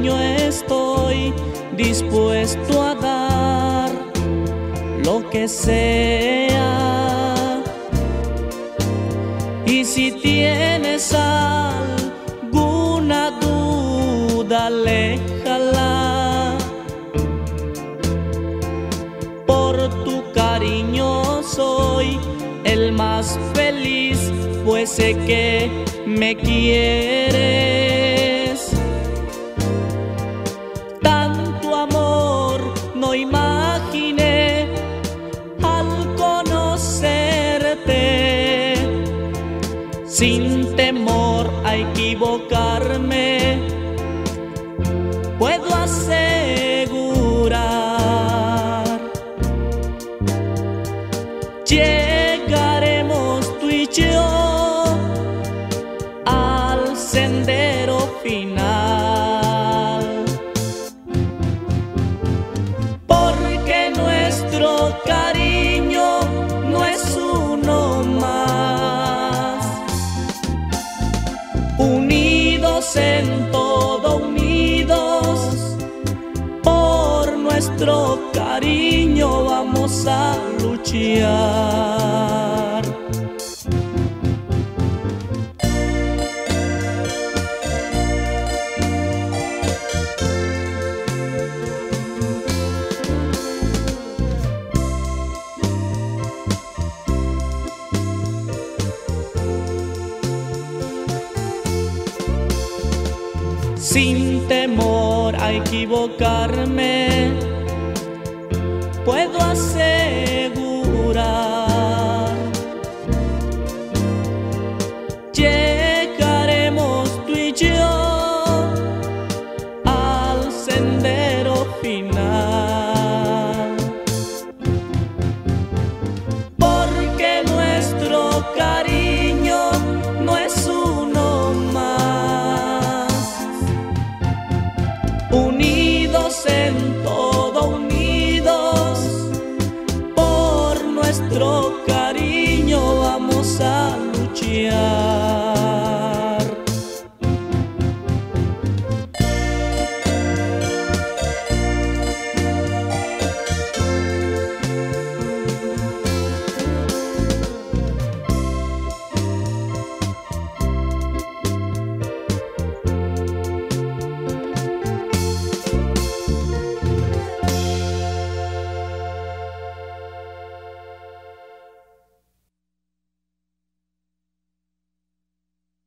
estoy dispuesto a dar lo que sea. Y si tienes alguna duda, aléjala. Por tu cariño soy el más feliz, pues sé que me quieres. Sin temor a equivocarme, en todo, unidos. Por nuestro cariño vamos a luchar. Sin temor a equivocarme, puedo asegurar. unidos en todo, unidos por nuestro